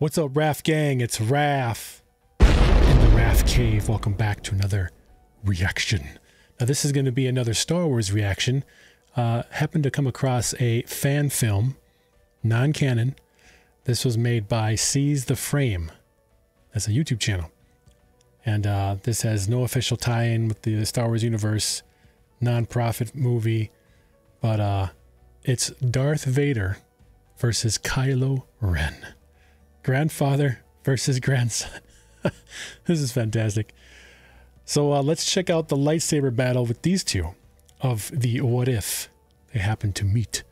What's up, Raf Gang? It's Raf in the Rafcave. Welcome back to another reaction. Now, this is going to be another Star Wars reaction. Uh, happened to come across a fan film, non canon. This was made by Seize the Frame. That's a YouTube channel. And uh, this has no official tie in with the Star Wars universe, non profit movie, but uh, it's Darth Vader versus Kylo Ren grandfather versus grandson. this is fantastic. So uh, let's check out the lightsaber battle with these two of the What If they happen to meet.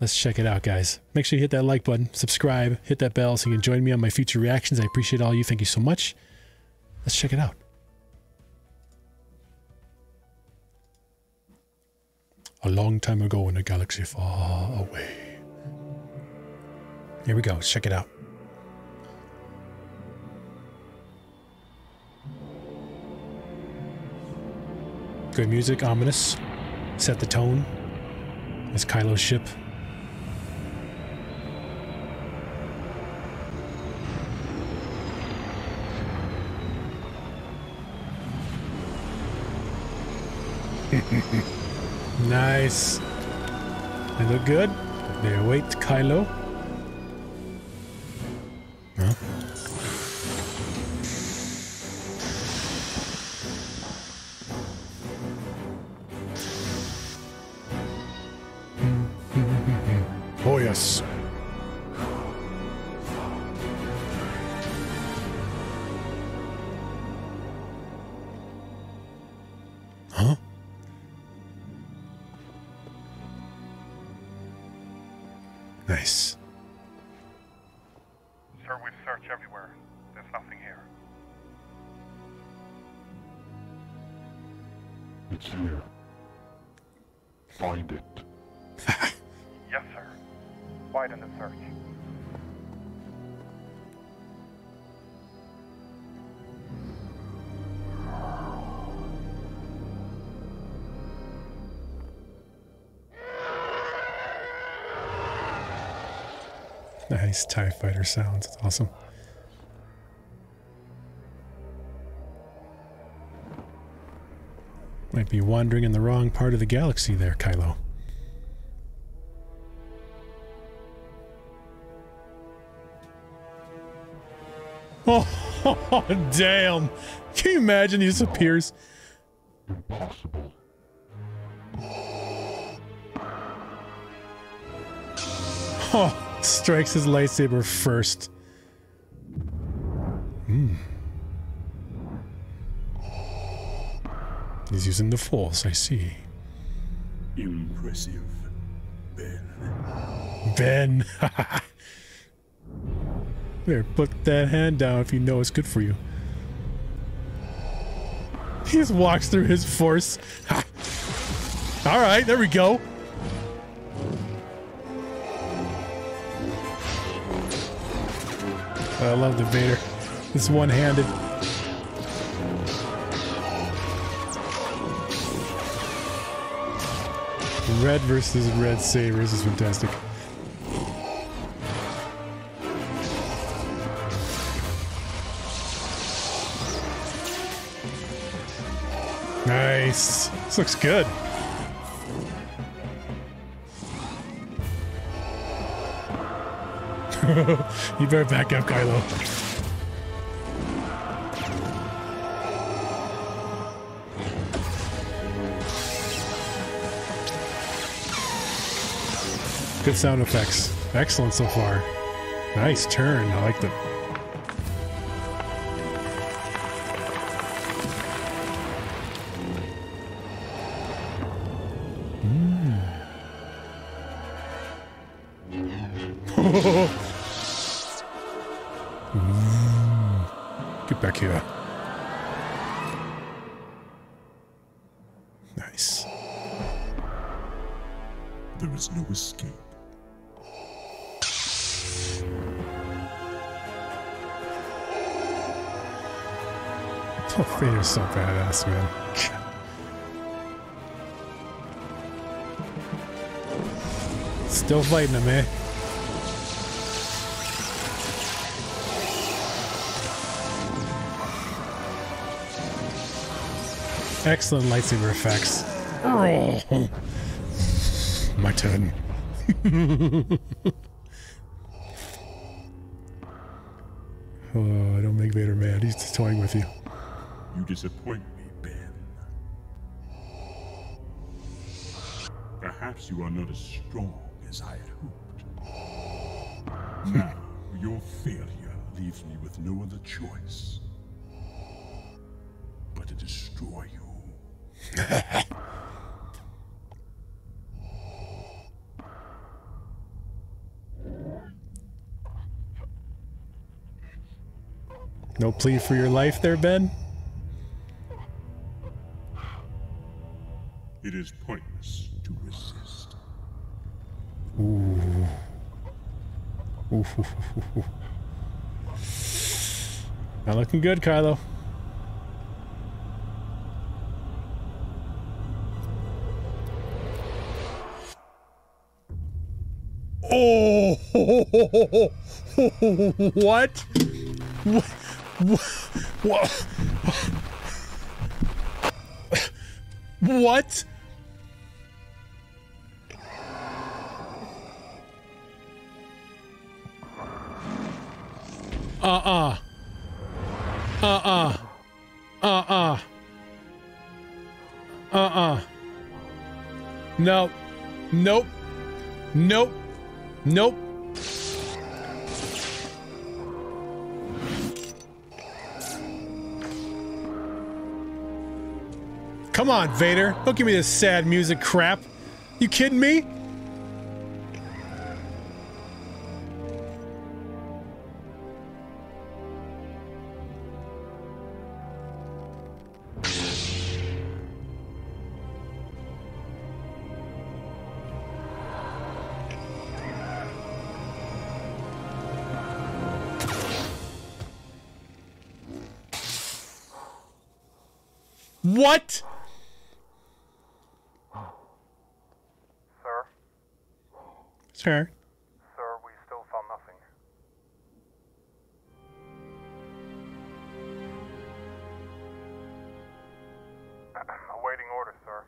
Let's check it out, guys. Make sure you hit that like button, subscribe, hit that bell so you can join me on my future reactions. I appreciate all you. Thank you so much. Let's check it out. A long time ago in a galaxy far away. Here we go. Let's check it out. Good music, ominous. Set the tone. It's Kylo's ship. nice. They look good. They await Kylo. Yes. Huh? Nice. Sir, we've searched everywhere. There's nothing here. It's here. Find it. Yes, sir. Widen the search. Nice TIE fighter sounds. It's awesome. Might be wandering in the wrong part of the galaxy there, Kylo. Oh, damn. Can you imagine he disappears? Impossible. Oh, strikes his lightsaber first. Hmm. He's using the force, I see. Impressive, Ben. Ben. there, put that hand down if you know it's good for you. He just walks through his force. All right, there we go. I love the Vader. It's one-handed. Red versus red sabers is fantastic. Nice. This looks good. you better back up, Kylo. Good sound effects. Excellent so far. Nice turn. I like the. Get back here. Nice. There is no escape. Oh, Vader's so badass, man. Still fighting him, eh? Excellent lightsaber effects. Oh, my turn. oh, don't make Vader mad. He's just toying with you. You disappoint me, Ben. Perhaps you are not as strong as I had hoped. Now, your failure leaves me with no other choice but to destroy you. No plea for your life there, Ben? It is pointless to resist. Ooh. Ooh. Not looking good, Kylo. Oh, what? What? What? What? Uh-uh. Uh-uh. Uh-uh. Uh-uh. No. Nope. Nope. Nope. Come on, Vader. Don't give me this sad music crap. You kidding me? What? Sir? Sir. Sir, we still found nothing. Awaiting orders, sir.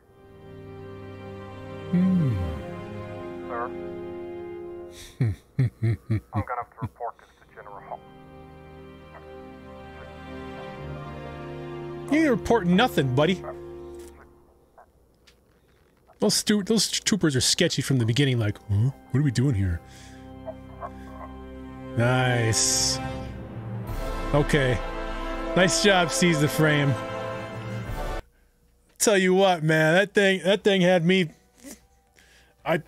Hmm. Sir? I'm gonna have to report You ain't reporting nothing, buddy. Those those troopers are sketchy from the beginning. Like, huh? What are we doing here? Nice. Okay. Nice job, seize the frame. Tell you what, man, that thing that thing had me. I.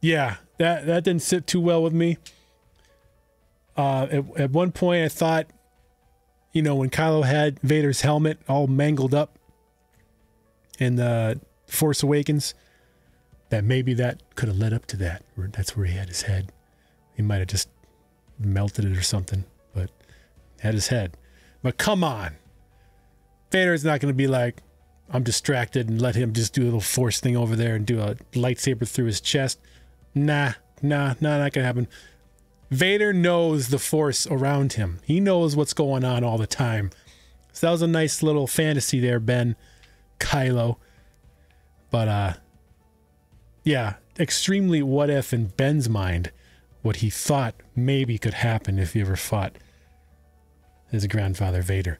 Yeah, that that didn't sit too well with me. Uh, at, at one point, I thought you know, when Kylo had Vader's helmet all mangled up in the Force Awakens, that maybe that could have led up to that. That's where he had his head. He might have just melted it or something, but had his head. But come on. Vader's not going to be like, I'm distracted and let him just do a little force thing over there and do a lightsaber through his chest. Nah, nah, nah, not going to happen. Vader knows the force around him. He knows what's going on all the time. So that was a nice little fantasy there, Ben, Kylo. But uh yeah, extremely what if in Ben's mind what he thought maybe could happen if he ever fought his grandfather Vader.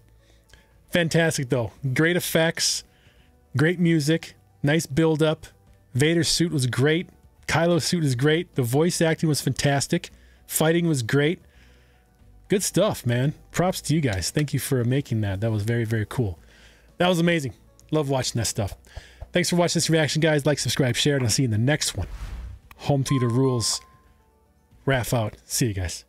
Fantastic though. Great effects, great music, nice build up. Vader's suit was great. Kylo's suit is great. The voice acting was fantastic. Fighting was great. Good stuff, man. Props to you guys. Thank you for making that. That was very, very cool. That was amazing. Love watching that stuff. Thanks for watching this reaction, guys. Like, subscribe, share, and I'll see you in the next one. Home theater rules. Raf out. See you guys.